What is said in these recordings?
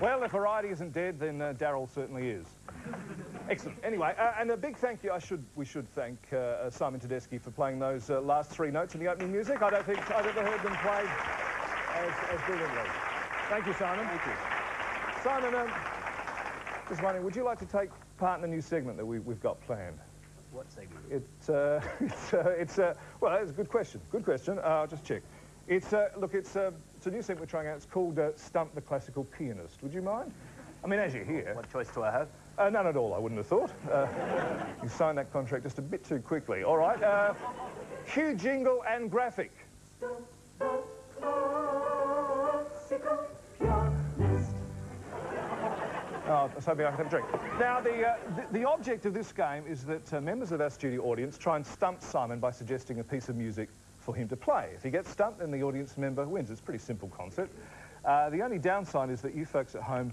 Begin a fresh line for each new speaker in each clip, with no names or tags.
Well, if variety isn't dead, then uh, Daryl certainly is. Excellent. Anyway, uh, and a big thank you. I should we should thank uh, Simon Tedeschi for playing those uh, last three notes in the opening music. I don't think I've ever heard them played as, as brilliantly. Thank you, Simon.
Thank you.
Simon, um, just wondering, would you like to take part in the new segment that we, we've got planned?
What segment?
It's, uh, it's, uh, it's uh, well, that's a good question. Good question. Uh, I'll just check. It's, uh, look, it's, uh, it's a new segment we're trying out. It's called uh, Stump the Classical Pianist. Would you mind? I mean, as you hear...
What choice do I have?
Uh, none at all, I wouldn't have thought. Uh, you signed that contract just a bit too quickly. All right. Uh, cue jingle and graphic. Oh, I was hoping I could have a drink. Now, the, uh, the, the object of this game is that uh, members of our studio audience try and stump Simon by suggesting a piece of music for him to play. If he gets stumped, then the audience member wins. It's a pretty simple concept. Uh, the only downside is that you folks at home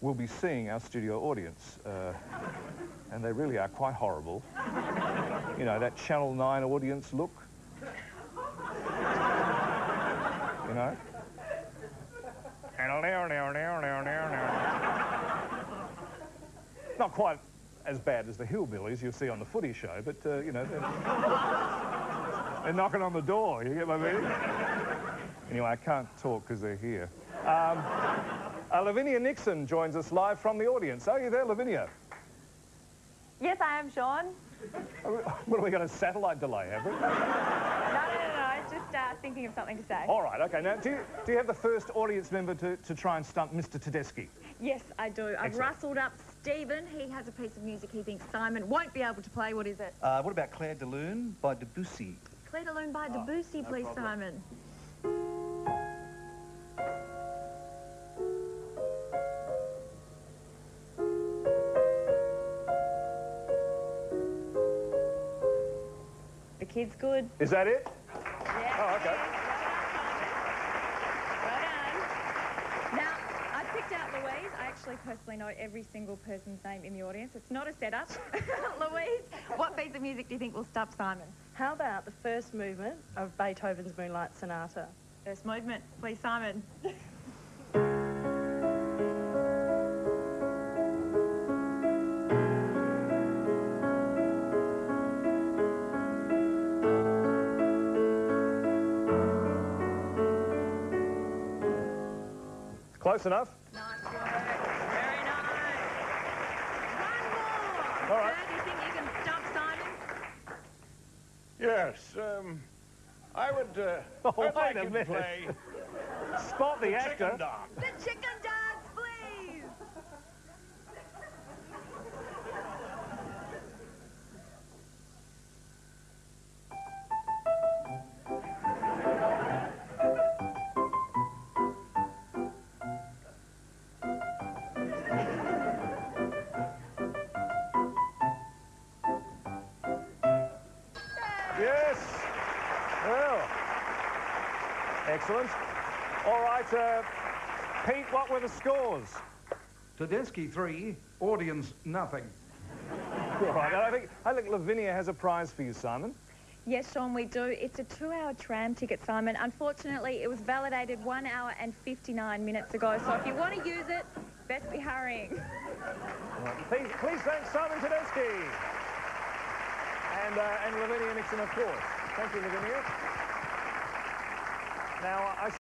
will be seeing our studio audience. Uh, and they really are quite horrible. You know, that Channel 9 audience look. You know? Not quite as bad as the hillbillies you'll see on the footy show, but, uh, you know, they're, they're knocking on the door, you get my meaning? Anyway, I can't talk because they're here. Um, uh, Lavinia Nixon joins us live from the audience. Are you there, Lavinia?
Yes, I am, Shaun.
What have we got, a satellite delay, have we?
No, no, no, no. Just uh, thinking of something to say.
All right, OK. Now, do you, do you have the first audience member to, to try and stump Mr Tedeschi?
Yes, I do. I've
Excellent.
rustled up Stephen. He has a piece of music he thinks Simon won't be able to play. What is it?
Uh, what about Clair de Lune by Debussy?
De Lune by Debussy, ah,
no
please,
problem.
Simon. The kid's good.
Is that it?
Yeah.
Oh, okay.
Well done. Now, I picked out Louise. I personally know every single person's name in the audience. It's not a setup. Louise, what piece of music do you think will stop Simon?
How about the first movement of Beethoven's Moonlight Sonata?
First movement, please, Simon.
Close enough?
Nice
All right.
Sir, do you think you can stump Simon?
Yes, um, I would, uh,
Oh,
I'd
wait
like
a minute.
play
Spot the actor.
Chicken Dog.
The chicken
Excellent. All right, uh, Pete, what were the scores?
Tedeschi three, audience nothing.
All right, I think, I think Lavinia has a prize for you, Simon.
Yes, Shaun, we do. It's a two-hour tram ticket, Simon. Unfortunately, it was validated one hour and 59 minutes ago, so if you want to use it, best be hurrying.
All right, Please, please thank Simon Tedeschi. And, uh, and Lavinia Nixon, of course. Thank you, Lavinia. Now, I